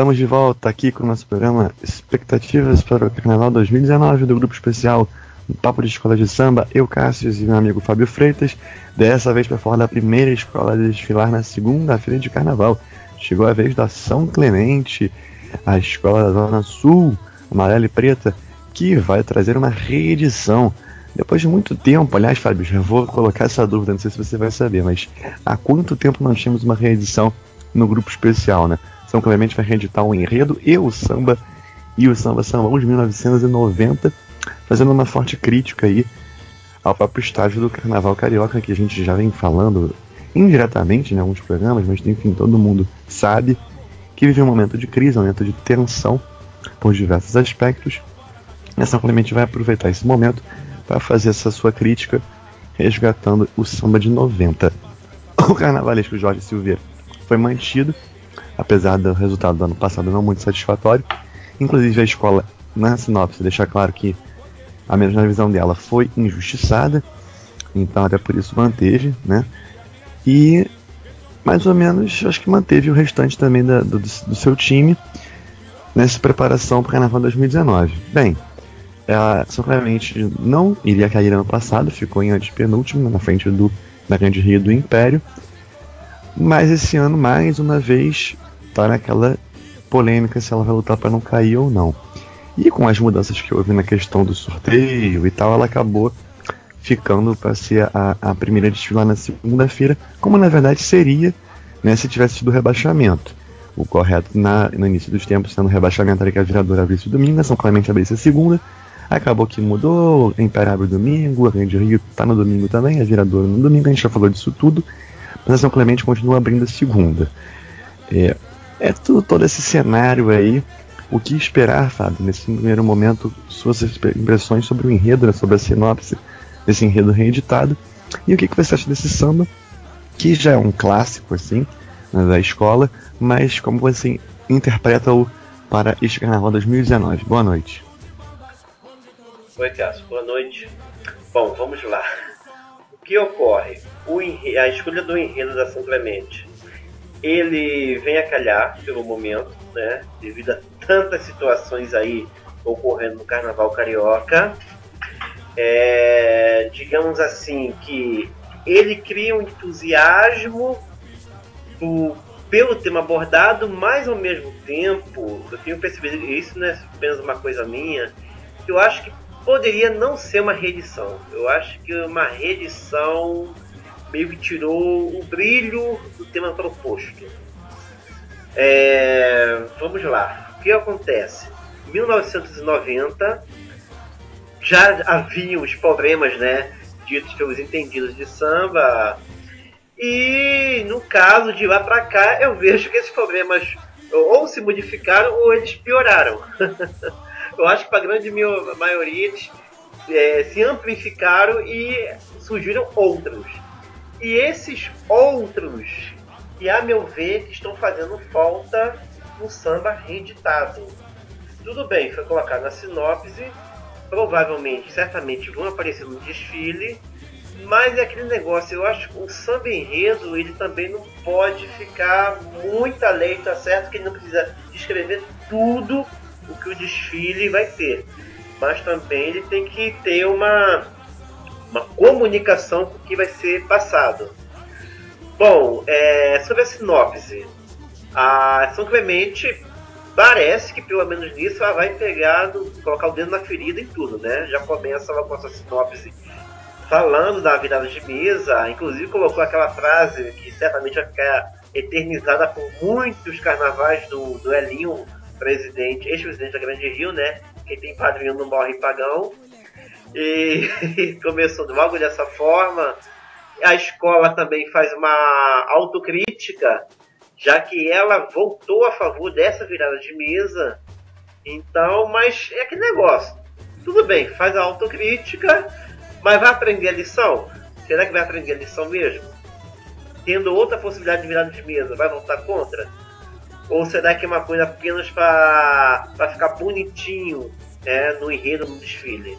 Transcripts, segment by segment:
Estamos de volta aqui com o nosso programa Expectativas para o Carnaval 2019 do Grupo Especial Papo de Escola de Samba. Eu, Cássio e meu amigo Fábio Freitas. Dessa vez para falar da primeira escola a desfilar na segunda-feira de Carnaval. Chegou a vez da São Clemente, a escola da Zona Sul, amarela e preta, que vai trazer uma reedição. Depois de muito tempo, aliás, Fábio, já vou colocar essa dúvida, não sei se você vai saber, mas há quanto tempo não tínhamos uma reedição no grupo especial, né? São Clemente vai reeditar o enredo e o samba e o samba sambão de 1990, fazendo uma forte crítica aí ao próprio estágio do Carnaval Carioca, que a gente já vem falando indiretamente em alguns programas, mas enfim, todo mundo sabe que vive um momento de crise, um momento de tensão por diversos aspectos. E São Clemente vai aproveitar esse momento para fazer essa sua crítica, resgatando o samba de 90. O carnavalesco Jorge Silveira foi mantido apesar do resultado do ano passado não muito satisfatório. Inclusive a escola, na sinopse, deixa claro que, a menos na visão dela, foi injustiçada, então até por isso manteve, né? E mais ou menos acho que manteve o restante também da, do, do, seu time nessa preparação para o Carnaval 2019. Bem, ela São Clemente não iria cair ano passado, ficou em antepenúltimo na frente do da Grande Rio do Império. Mas esse ano, mais uma vez, tá naquela polêmica se ela vai lutar para não cair ou não. E com as mudanças que houve na questão do sorteio e tal, ela acabou ficando para ser a, a primeira desfilar na segunda-feira, como na verdade seria né, se tivesse sido rebaixamento. O correto na, no início dos tempos, sendo rebaixamento, era que a viradora abrisse domingo, a São Clemente abrisse a segunda. Acabou que mudou, Império abre domingo, a Grande Rio tá no domingo também, a viradora no domingo, a gente já falou disso tudo. Mas a São Clemente continua abrindo a segunda. É, é tudo, todo esse cenário aí. O que esperar, Fábio, nesse primeiro momento, suas impressões sobre o enredo, né, sobre a sinopse desse enredo reeditado. E o que, que você acha desse samba, que já é um clássico, assim, né, da escola, mas como você interpreta-o para este Carnaval 2019? Boa noite. Oi, Cássio, boa noite. Bom, vamos lá. O que ocorre? O enredo, a escolha do enredo da São Clemente ele vem a calhar pelo momento, né? Devido a tantas situações aí ocorrendo no Carnaval Carioca. É, digamos assim que ele cria um entusiasmo do, pelo tema abordado, mas ao mesmo tempo, eu tenho percebido, isso não é apenas uma coisa minha, eu acho que poderia não ser uma reedição. Eu acho que uma reedição meio que tirou o brilho do tema proposto. É, vamos lá. O que acontece? Em 1990 já haviam os problemas, né, ditos pelos entendidos de samba. E no caso de lá para cá, eu vejo que esses problemas ou se modificaram ou eles pioraram. eu acho que para grande maioria eles é, se amplificaram e surgiram outros. E esses outros, que a meu ver, estão fazendo falta no samba reeditado. Tudo bem, foi colocado na sinopse, provavelmente, certamente vão aparecer no desfile, mas é aquele negócio, eu acho que o samba enredo, ele também não pode ficar muito além, tá certo que ele não precisa descrever tudo o que o desfile vai ter. Mas também ele tem que ter uma uma comunicação com o que vai ser passado. Bom, é, sobre a sinopse, a São Clemente parece que pelo menos nisso ela vai pegar, colocar o dedo na ferida em tudo, né? Já começa ela com essa sinopse falando da virada de mesa, inclusive colocou aquela frase que certamente vai ficar eternizada por muitos carnavais do, do Elinho, presidente, ex-presidente da Grande Rio, né? Quem tem padrinho não morre pagão. E começou logo dessa forma. A escola também faz uma autocrítica, já que ela voltou a favor dessa virada de mesa. Então, mas é aquele negócio. Tudo bem, faz a autocrítica, mas vai aprender a lição? Será que vai aprender a lição mesmo? Tendo outra possibilidade de virada de mesa, vai voltar contra? Ou será que é uma coisa apenas para ficar bonitinho é, no enredo, no desfile?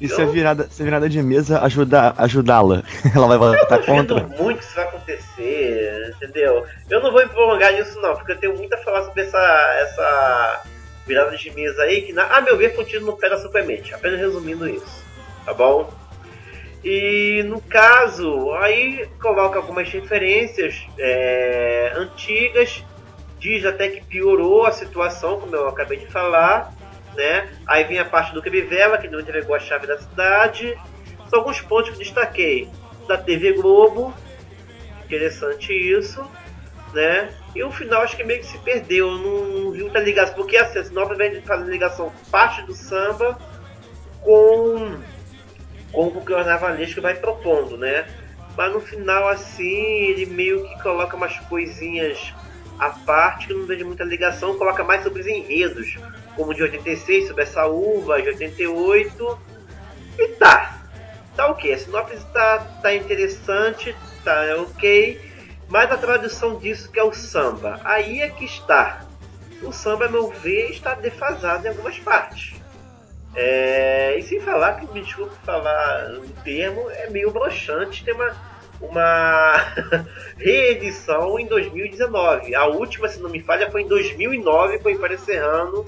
E se a virada, se a virada de mesa ajudar, ajudá-la, ela vai votar contra? Eu muito que isso vai acontecer, entendeu? Eu não vou me prolongar nisso não, porque eu tenho muito a falar sobre essa, essa virada de mesa aí, que na, a meu ver foi no pé da Supermente, apenas resumindo isso, tá bom? E no caso, aí coloca algumas referências é, antigas, diz até que piorou a situação, como eu acabei de falar, né? Aí vem a parte do Crivella, que não entregou a chave da cidade. São alguns pontos que destaquei. Da TV Globo, interessante isso, né? E o final acho que meio que se perdeu, não, não vi muita ligação, porque assim, a Sinop vem fazendo ligação parte do samba com, com o que o carnavalesco vai propondo, né? Mas no final, assim, ele meio que coloca umas coisinhas à parte que não vejo muita ligação, coloca mais sobre os enredos como de 86, sobre essa uva, de 88. E tá. Tá ok. A sinopse tá, tá interessante, tá ok. Mas a tradução disso que é o samba. Aí é que está. O samba, a meu ver, está defasado em algumas partes. É, e sem falar que, me desculpe falar o termo, é meio broxante ter uma, uma reedição em 2019. A última, se não me falha, foi em 2009 com o Império Serrano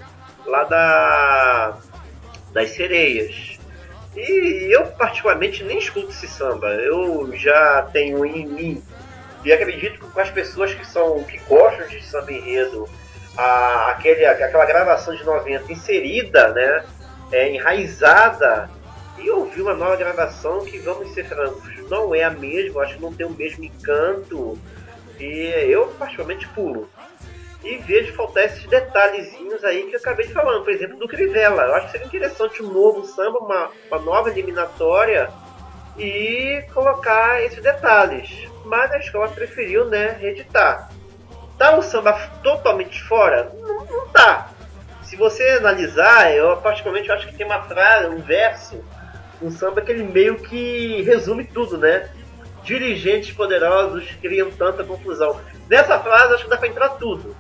lá da das sereias. E eu particularmente nem escuto esse samba. Eu já tenho em mim e acredito que com as pessoas que são que gostam de samba enredo, a, aquele, aquela gravação de 90 inserida, né, é, enraizada, e ouvir uma nova gravação que, vamos ser francos, não é a mesma, acho que não tem o mesmo encanto, e eu particularmente pulo e vejo faltar esses detalhezinhos aí que eu acabei de falando, por exemplo, do Crivella. Eu acho que seria interessante um novo samba, uma, uma nova eliminatória e colocar esses detalhes. Mas a escola preferiu, né, reeditar. Tá o samba totalmente fora? Não, não tá. Se você analisar, eu particularmente acho que tem uma frase, um verso, um samba que ele meio que resume tudo, né? Dirigentes poderosos criam tanta confusão. Nessa frase acho que dá pra entrar tudo.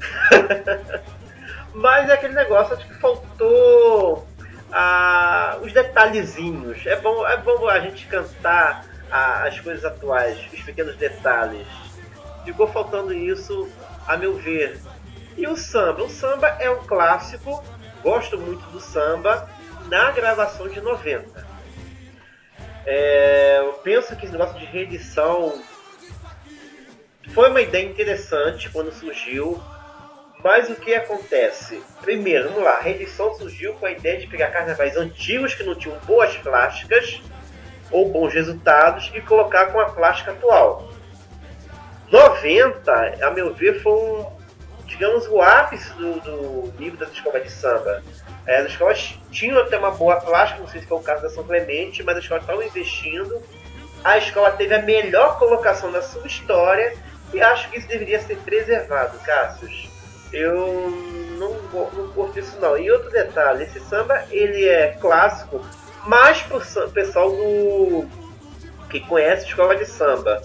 Mas é aquele negócio, acho que faltou ah, os detalhezinhos. É bom, é bom a gente cantar ah, as coisas atuais, os pequenos detalhes. Ficou faltando isso, a meu ver. E o samba? O samba é um clássico, gosto muito do samba, na gravação de 90. É, eu penso que esse negócio de reedição foi uma ideia interessante quando surgiu mas o que acontece? Primeiro, vamos lá, a reedição surgiu com a ideia de pegar carnavais antigos que não tinham boas plásticas ou bons resultados e colocar com a plástica atual. 90, a meu ver, foi um, digamos, o ápice do, do nível das escolas de samba. É, as escolas tinham até uma boa plástica, não sei se foi o caso da São Clemente, mas as escolas estavam investindo. A escola teve a melhor colocação da sua história e acho que isso deveria ser preservado, Cassius eu não, não curto isso não. E outro detalhe, esse samba ele é clássico, mais pro pessoal do que conhece a escola de samba.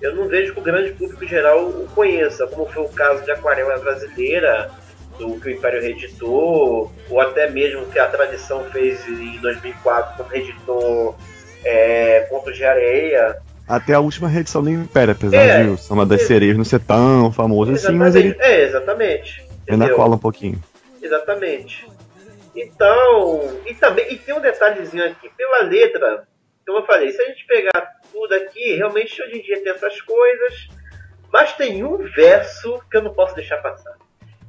Eu não vejo que o grande público geral o conheça, como foi o caso de Aquarela Brasileira, do que o Império reeditou, ou até mesmo que a tradição fez em 2004 quando reeditou é, Pontos de Areia até a última reedição do Império, apesar é, de o Samba das Sereias não ser tão famoso assim, mas ele. É, exatamente. Ainda entendeu? cola um pouquinho. Exatamente. Então, e também, e tem um detalhezinho aqui, pela letra, como eu falei, se a gente pegar tudo aqui, realmente hoje em dia tem essas coisas, mas tem um verso que eu não posso deixar passar,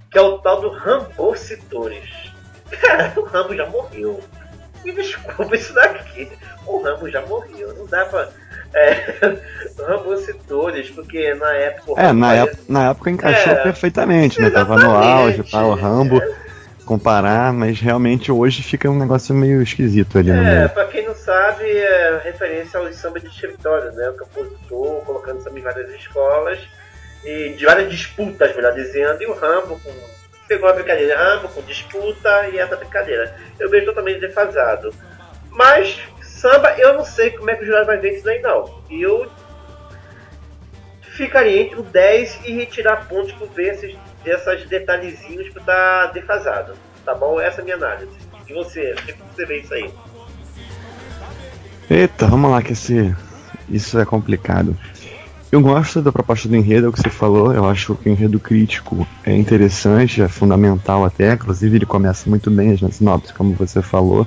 que é o tal do Rambocitores. Cara, o Rambo já morreu. Me desculpa isso daqui. O Rambo já morreu. Não dá pra é, Rambocitores, porque na época. É, na, época, na época encaixou é, perfeitamente, né? Tava no auge, tá, o Rambo. É. Comparar, mas realmente hoje fica um negócio meio esquisito ali é, meio. pra quem não sabe, é referência ao samba de escritório, né? O compositor colocando samba em várias escolas e de várias disputas, melhor dizendo, e o Rambo com pegou a brincadeira Rambo com disputa e essa brincadeira. Eu vejo totalmente defasado. Mas Samba, eu não sei como é que o jurado vai ver isso daí não. Eu ficaria entre o 10 e retirar pontos por ver esses, esses detalhezinhos para estar tá defasado. Tá bom? Essa é a minha análise. E você? O que você vê isso aí? Eita, vamos lá que esse, isso é complicado. Eu gosto da proposta do enredo, é o que você falou. Eu acho que o enredo crítico é interessante, é fundamental até. Inclusive, ele começa muito bem as sinopse, como você falou.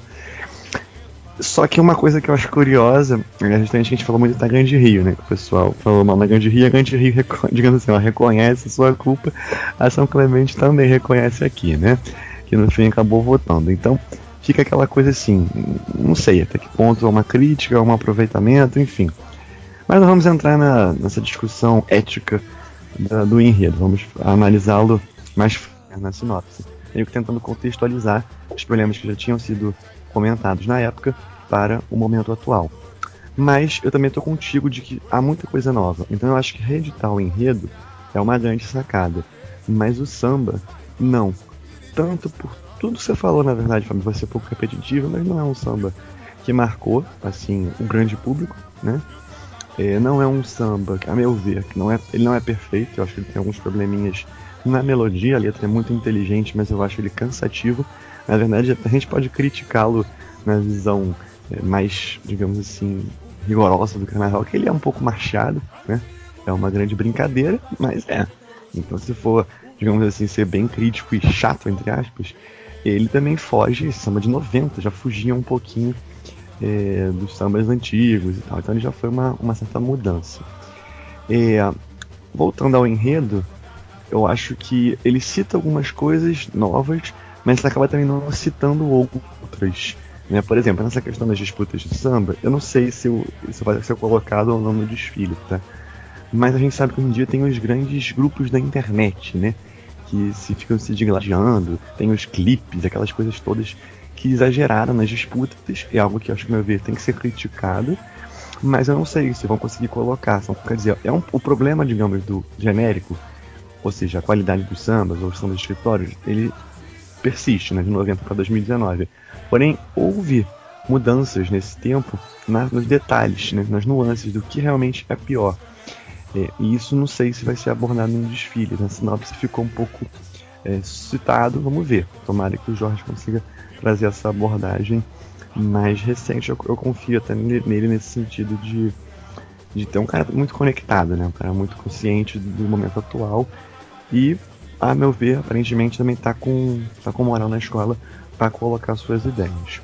Só que uma coisa que eu acho curiosa, é justamente que a gente falou muito da Grande Rio, né? Que o pessoal falou mal da Grande Rio, a Grande Rio, digamos assim, ela reconhece sua culpa, a São Clemente também reconhece aqui, né? Que no fim acabou votando. Então, fica aquela coisa assim, não sei até que ponto é uma crítica, um aproveitamento, enfim. Mas não vamos entrar na, nessa discussão ética da, do enredo, vamos analisá-lo mais na sinopse. Meio que tentando contextualizar os problemas que já tinham sido comentados na época para o momento atual. Mas eu também estou contigo de que há muita coisa nova, então eu acho que reeditar o enredo é uma grande sacada. Mas o samba, não. Tanto por tudo que você falou, na verdade, Fábio, vai ser um pouco repetitivo, mas não é um samba que marcou, assim, o grande público, né? É, não é um samba, a meu ver, que não é, ele não é perfeito, eu acho que ele tem alguns probleminhas na melodia, a letra é muito inteligente, mas eu acho ele cansativo. Na verdade, a gente pode criticá-lo na visão é, mais, digamos assim, rigorosa do carnaval, que ele é um pouco marchado, né? É uma grande brincadeira, mas é. Então, se for, digamos assim, ser bem crítico e chato, entre aspas, ele também foge, samba de 90, já fugia um pouquinho é, dos sambas antigos e tal. Então ele já foi uma, uma certa mudança. É, voltando ao enredo, eu acho que ele cita algumas coisas novas, mas ele acaba também não citando outras. Né? Por exemplo, nessa questão das disputas de samba, eu não sei se eu, isso vai ser colocado ou não no desfile, tá? Mas a gente sabe que em dia tem os grandes grupos da internet, né? Que se ficam se digladiando, tem os clipes, aquelas coisas todas que exageraram nas disputas, é algo que acho que, meu ver, tem que ser criticado, mas eu não sei se vão conseguir colocar. Quer dizer, é um, o problema, digamos, do genérico, ou seja, a qualidade dos sambas ou sambas de escritórios, ele persiste, né, de 90 para 2019. Porém, houve mudanças nesse tempo na, nos detalhes, né, nas nuances do que realmente é pior. É, e isso não sei se vai ser abordado no desfile. Na sinopse ficou um pouco é, citado, vamos ver. Tomara que o Jorge consiga trazer essa abordagem mais recente. Eu, eu confio até nele nesse sentido de, de ter um cara muito conectado, né? Um cara muito consciente do momento atual e, a meu ver, aparentemente também tá com, tá com moral na escola para colocar suas ideias.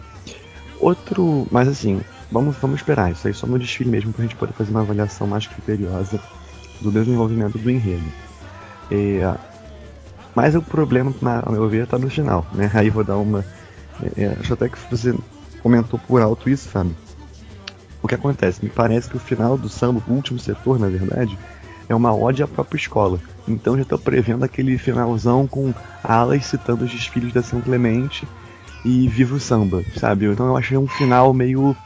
Outro, mas assim, vamos, vamos esperar isso aí só no desfile mesmo para a gente poder fazer uma avaliação mais criteriosa do desenvolvimento do enredo. É, mas o problema, na, ao meu ver, está no final, né? Aí vou dar uma é, é, acho até que você comentou por alto isso, Fábio. O que acontece? Me parece que o final do samba, o último setor, na verdade, é uma ode à própria escola. Então já estou prevendo aquele finalzão com alas citando os desfiles da São Clemente e Viva o Samba, sabe? Então eu achei um final meio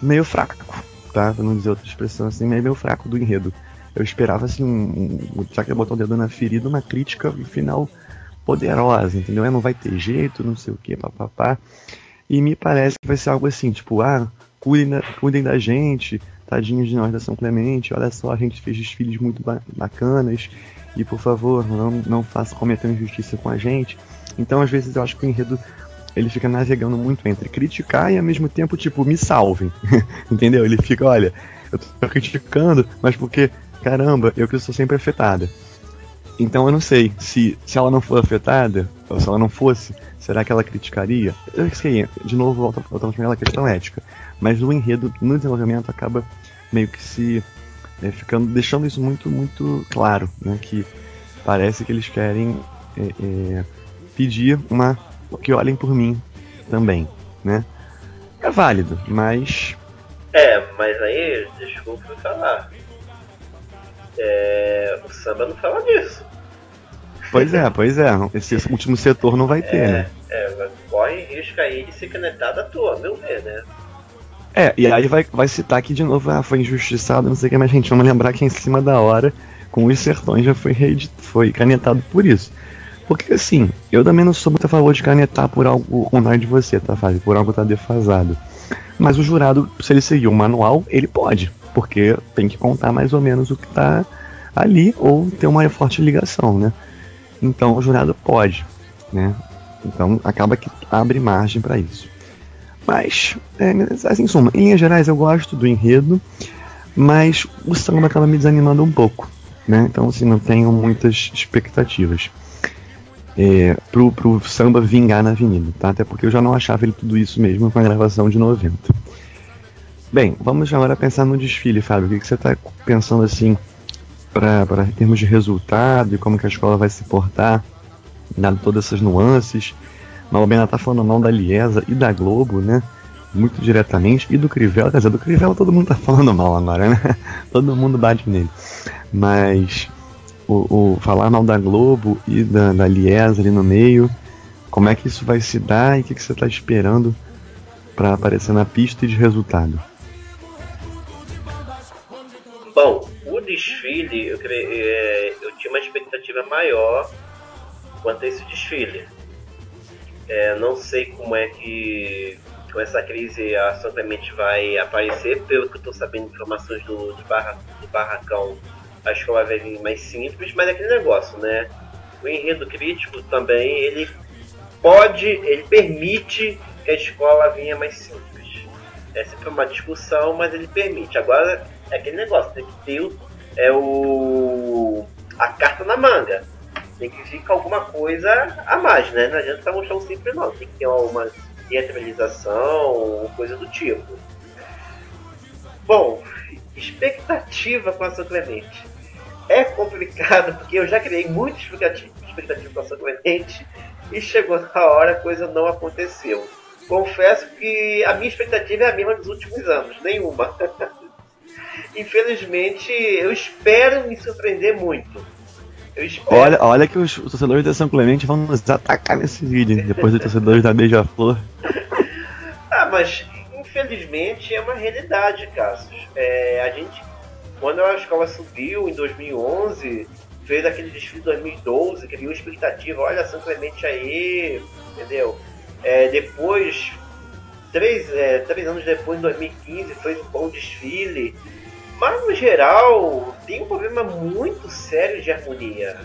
meio fraco, tá? Pra não dizer outra expressão assim, meio, fraco do enredo. Eu esperava assim, um, um, já que botou o dedo na ferida, uma crítica final poderosa, entendeu? Não vai ter jeito, não sei o que, papapá. E me parece que vai ser algo assim, tipo, ah, cuidem da, cuidem da gente, tadinhos de nós da São Clemente, olha só, a gente fez desfiles muito bacanas, e por favor, não, não faça cometer injustiça com a gente. Então, às vezes, eu acho que o enredo ele fica navegando muito entre criticar e ao mesmo tempo, tipo, me salvem. Entendeu? Ele fica, olha, eu tô criticando, mas porque, caramba, eu que sou sempre afetada. Então eu não sei se, se ela não for afetada, ou se ela não fosse, será que ela criticaria? Eu sei, de novo, voltamos volta para a questão ética. Mas o enredo, no desenvolvimento, acaba meio que se é, ficando, deixando isso muito, muito claro, né? Que parece que eles querem é, é, pedir uma que olhem por mim também, né? É válido, mas é, mas aí, desculpa falar. É, o samba não fala disso. Pois é, pois é. Esse último setor não vai ter, é, né? É, corre risco aí de ser canetado à toa, meu ver, né? É, e aí vai, vai citar aqui de novo, ah, foi injustiçado, não sei o que, mas gente, vamos lembrar que em cima da hora, com os sertões já foi, foi canetado por isso. Porque assim, eu também não sou muito a favor de canetar por algo contrário de você, tá, Fábio? Por algo tá defasado. Mas o jurado, se ele seguir o manual, ele pode. Porque tem que contar mais ou menos o que tá ali, ou ter uma forte ligação, né? Então o jurado pode, né? Então acaba que abre margem para isso. Mas, é, assim, em suma, em linhas gerais eu gosto do enredo, mas o samba acaba me desanimando um pouco, né? Então, assim, não tenho muitas expectativas é, pro, pro samba vingar na avenida, tá? Até porque eu já não achava ele tudo isso mesmo com a gravação de 90. Bem, vamos agora pensar no desfile, Fábio. O que, que você está pensando assim para termos de resultado e como que a escola vai se portar, dado todas essas nuances? Malbena tá falando mal da Liesa e da Globo, né? Muito diretamente. E do Crivella, quer dizer, do Crivella todo mundo tá falando mal agora, né? todo mundo bate nele. Mas o, o falar mal da Globo e da, da Liesa ali no meio, como é que isso vai se dar e o que, que você tá esperando para aparecer na pista de resultado? Bom, o desfile, eu, é, eu tinha uma expectativa maior quanto a esse desfile. É, não sei como é que com essa crise a Clemente vai aparecer, pelo que eu estou sabendo informações do, do, barra, do Barracão, a escola vai vir mais simples, mas é aquele negócio, né? O enredo crítico também, ele pode, ele permite que a escola venha mais simples. É sempre uma discussão, mas ele permite. Agora, é aquele negócio, tem que ter é o, a carta na manga tem que com alguma coisa a mais, né? Não adianta só mostrar um simples não, tem que ter uma teatralização coisa do tipo. Bom, expectativa com a São Clemente. É complicado porque eu já criei muita expectativa, expectativa com a São Clemente e chegou na hora a coisa não aconteceu. Confesso que a minha expectativa é a mesma dos últimos anos, nenhuma. Infelizmente, eu espero me surpreender muito Olha, olha que os, os torcedores da São Clemente vão nos atacar nesse vídeo, depois dos torcedores da Beija-Flor. ah, mas infelizmente é uma realidade, Cassius. É, a gente, quando a escola subiu em 2011, fez aquele desfile de 2012, criou expectativa, olha São Clemente aí, entendeu? É, depois, três, é, três anos depois, em 2015, fez um bom desfile. Mas no geral, tem um problema muito sério de harmonia.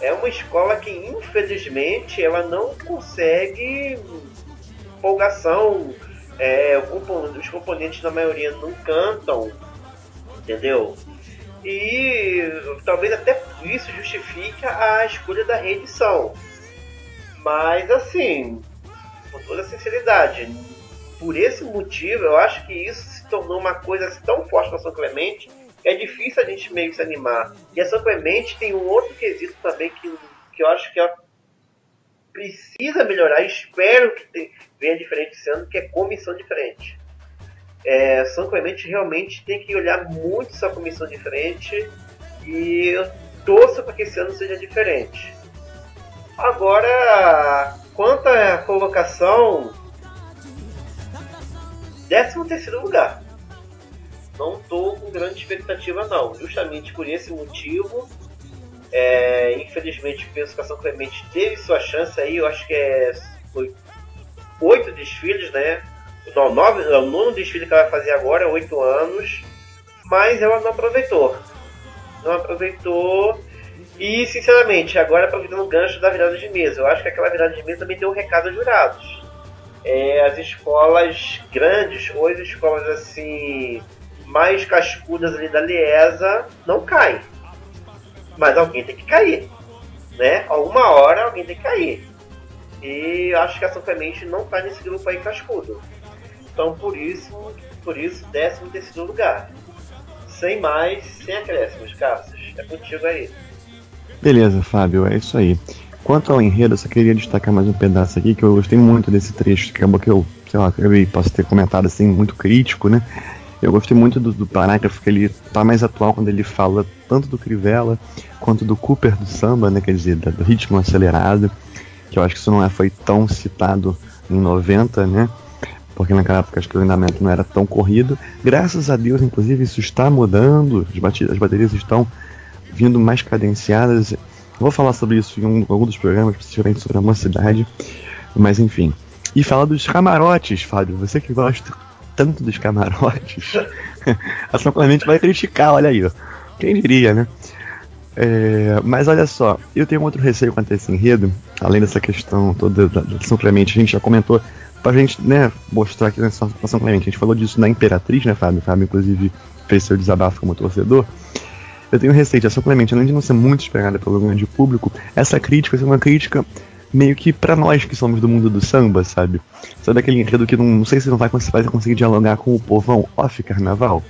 É uma escola que infelizmente ela não consegue empolgação. É, os componentes na maioria não cantam, entendeu? E talvez até isso justifique a escolha da reedição. Mas assim, com toda sinceridade, por esse motivo, eu acho que isso se tornou uma coisa tão forte na São Clemente que é difícil a gente meio que se animar. E a São Clemente tem um outro quesito também que, que eu acho que ela precisa melhorar, espero que tem, venha diferente esse ano, que é comissão diferente. É, São Clemente realmente tem que olhar muito essa comissão diferente e eu torço para que esse ano seja diferente. Agora, quanto à colocação, 13 terceiro lugar. Não estou com grande expectativa não, justamente por esse motivo. É, infelizmente penso que a São Clemente teve sua chance aí, eu acho que é, foi oito desfiles, né? Não, nove, o nono desfile que ela vai fazer agora, oito anos, mas ela não aproveitou. Não aproveitou. E, sinceramente, agora aproveitando o gancho da virada de mesa, eu acho que aquela virada de mesa também deu um recado aos jurados é, as escolas grandes ou as escolas assim mais cascudas ali da Liesa não caem. Mas alguém tem que cair. Né? Alguma hora alguém tem que cair. E acho que a São Clemente não está nesse grupo aí cascudo. Então por isso, por isso, décimo terceiro lugar. Sem mais, sem acréscimos, Cassius. É contigo aí. Beleza, Fábio, é isso aí. Quanto ao enredo, eu só queria destacar mais um pedaço aqui, que eu gostei muito desse trecho, que acabou que eu, sei lá, eu posso ter comentado assim, muito crítico, né? Eu gostei muito do, do parágrafo que ele tá mais atual quando ele fala tanto do Crivella quanto do Cooper do samba, né? Quer dizer, do ritmo acelerado, que eu acho que isso não é, foi tão citado em 90, né? Porque naquela época acho que o andamento não era tão corrido. Graças a Deus, inclusive, isso está mudando, as, baterias, as baterias estão vindo mais cadenciadas Vou falar sobre isso em um, algum dos programas, principalmente sobre a mocidade. Mas enfim. E falar dos camarotes, Fábio. Você que gosta tanto dos camarotes. a São Clemente vai criticar, olha aí. Ó. Quem diria, né? É, mas olha só, eu tenho outro receio quanto a esse enredo, além dessa questão toda da, da São Clemente, a gente já comentou pra gente, né, mostrar aqui nessa situação Clemente. A gente falou disso na Imperatriz, né, Fábio? Fábio, inclusive, fez seu desabafo como torcedor. Eu tenho receio de Ação Clemente, além de não ser muito esperada pelo grande público, essa crítica ser uma crítica meio que para nós que somos do mundo do samba, sabe? Sabe aquele enredo que não, não sei se não vai, vai conseguir dialogar com o povão off-carnaval?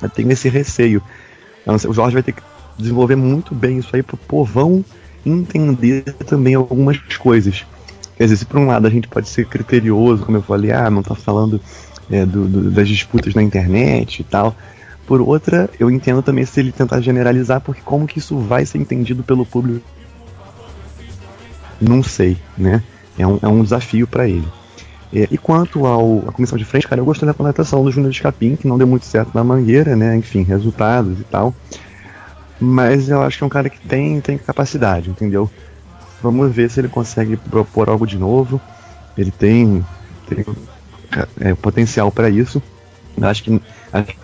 Eu tenho esse receio. O Jorge vai ter que desenvolver muito bem isso aí pro povão entender também algumas coisas. Quer dizer, se por um lado a gente pode ser criterioso, como eu falei, ah, não tá falando é, do, do, das disputas na internet e tal. Por outra, eu entendo também se ele tentar generalizar, porque como que isso vai ser entendido pelo público? Não sei, né? É um, é um desafio para ele. É, e quanto ao, à comissão de frente, cara, eu gostei da contratação do Júnior de Capim, que não deu muito certo na Mangueira, né? Enfim, resultados e tal. Mas eu acho que é um cara que tem, tem capacidade, entendeu? Vamos ver se ele consegue propor algo de novo. Ele tem, tem é, potencial para isso. Acho que,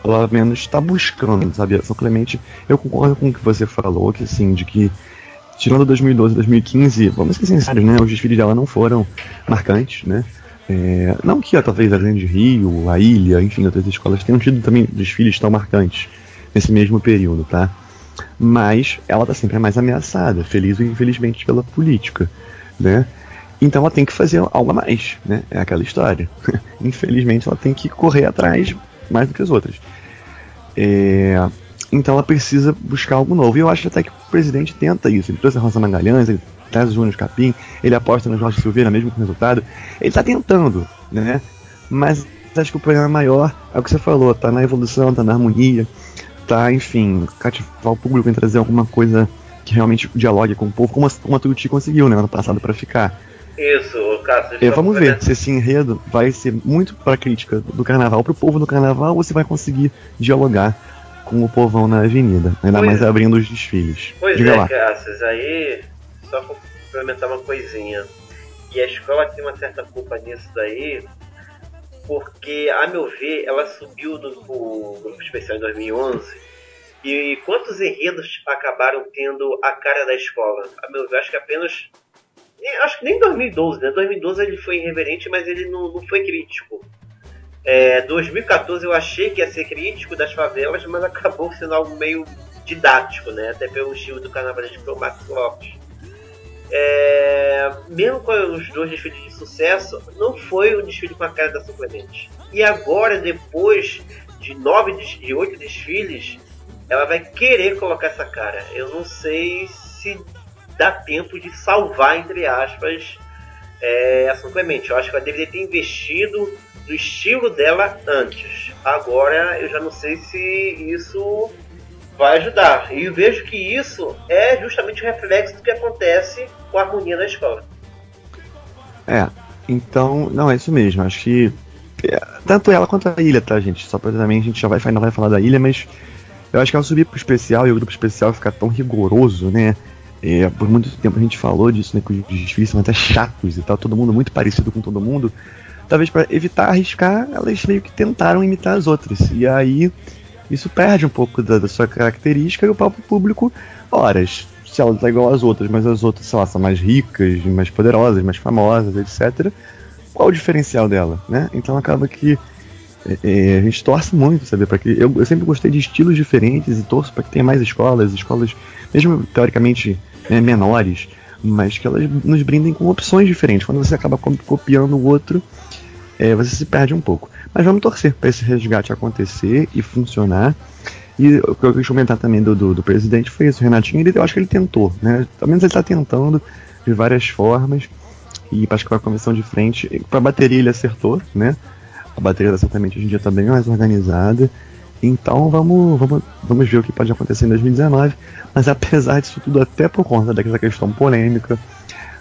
pelo menos está buscando, sabe? São Clemente, eu concordo com o que você falou, que assim, de que tirando 2012 e 2015, vamos ser sinceros, né? Os desfiles dela não foram marcantes, né? É, não que talvez a Grande Rio, a Ilha, enfim, outras escolas tenham tido também desfiles tão marcantes nesse mesmo período, tá? Mas ela tá sempre mais ameaçada, feliz ou infelizmente pela política, né? Então ela tem que fazer algo a mais, né? É aquela história. Infelizmente ela tem que correr atrás mais do que as outras. É... Então ela precisa buscar algo novo. E eu acho até que o presidente tenta isso. Ele trouxe a Rosa Magalhães, ele traz o Júnior Capim, ele aposta no Jorge Silveira, mesmo com resultado. Ele está tentando, né? Mas acho que o problema maior é o que você falou, tá na evolução, tá na harmonia, tá, enfim, cativar o público em trazer alguma coisa que realmente dialogue com o povo, como a, como a conseguiu, né, ano passado, para ficar. Isso, Cássio. É, vamos ver se esse enredo vai ser muito para crítica do carnaval, para o povo do carnaval, ou se vai conseguir dialogar com o povão na avenida, ainda pois, mais abrindo os desfiles. Pois Diga é, lá. Cássio, aí só complementar uma coisinha. E a escola tem uma certa culpa nisso daí, porque, a meu ver, ela subiu no grupo especial em 2011 e quantos enredos acabaram tendo a cara da escola? A meu ver, acho que apenas acho que nem 2012, né? 2012 ele foi irreverente, mas ele não, não foi crítico. É, 2014 eu achei que ia ser crítico das favelas, mas acabou sendo algo meio didático, né? Até pelo estilo do carnavalesco pelo Max Lopes. É, mesmo com os dois desfiles de sucesso, não foi um desfile com a cara da Suplemente. E agora, depois de nove, de oito desfiles, ela vai querer colocar essa cara. Eu não sei se dá tempo de salvar, entre aspas, é, a São Clemente. Eu acho que ela deveria ter investido no estilo dela antes. Agora eu já não sei se isso vai ajudar. E eu vejo que isso é justamente o reflexo do que acontece com a harmonia na escola. É, então, não, é isso mesmo. Acho que é, tanto ela quanto a ilha, tá, gente? Só pra também a gente já vai, não vai falar da ilha, mas eu acho que ela subir pro especial e o grupo especial ficar tão rigoroso, né? É, por muito tempo a gente falou disso, né? Que os desfiles são até chatos e tal, todo mundo muito parecido com todo mundo. Talvez para evitar arriscar, elas meio que tentaram imitar as outras. E aí isso perde um pouco da, da sua característica e o próprio público, horas, se ela tá igual às outras, mas as outras, sei lá, são mais ricas, mais poderosas, mais famosas, etc. Qual o diferencial dela, né? Então acaba que é, é, a gente torce muito, sabe? Para que eu, eu, sempre gostei de estilos diferentes e torço para que tenha mais escolas, escolas mesmo teoricamente né, menores, mas que elas nos brindem com opções diferentes. Quando você acaba copiando o outro, é, você se perde um pouco. Mas vamos torcer para esse resgate acontecer e funcionar. E o que eu quis comentar também do, do, do, presidente foi isso, o Renatinho, ele, eu acho que ele tentou, né? Pelo menos ele está tentando de várias formas. E acho que com a comissão de frente, para a bateria ele acertou, né? A bateria da Certamente hoje em dia está bem mais organizada. Então vamos, vamos, vamos ver o que pode acontecer em 2019. Mas apesar disso tudo, até por conta daquela questão polêmica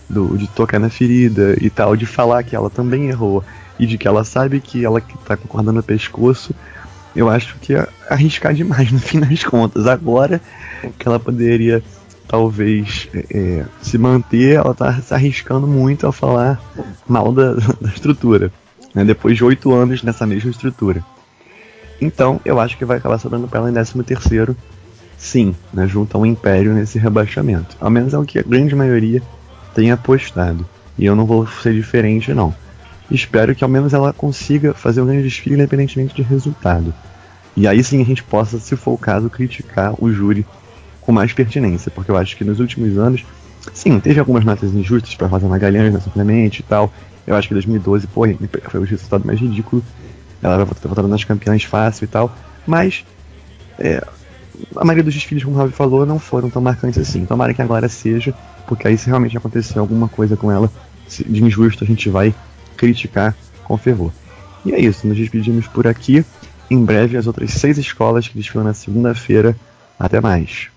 do, de tocar na ferida e tal, de falar que ela também errou e de que ela sabe que ela que tá concordando no pescoço, eu acho que é arriscar demais no fim das contas. Agora que ela poderia talvez é, é se manter, ela tá se arriscando muito a falar mal da, da estrutura, né, depois de oito anos nessa mesma estrutura. Então, eu acho que vai acabar sobrando para ela em 13 terceiro, sim, né, junto ao Império nesse rebaixamento. Ao menos é o que a grande maioria tem apostado. E eu não vou ser diferente, não. Espero que ao menos ela consiga fazer um grande desfile independentemente de resultado. E aí sim a gente possa, se for o caso, criticar o júri com mais pertinência, porque eu acho que nos últimos anos, sim, teve algumas notas injustas para Rosa Magalhães, né, simplesmente e tal. Eu acho que 2012, pô, foi o resultado mais ridículo. Ela vai votado nas campeãs fácil e tal. Mas é, a maioria dos desfiles, como o Ravi falou, não foram tão marcantes assim. Tomara que agora seja, porque aí se realmente acontecer alguma coisa com ela de injusto, a gente vai criticar com fervor. E é isso, nos despedimos por aqui. Em breve, as outras seis escolas que desfilam na segunda-feira. Até mais.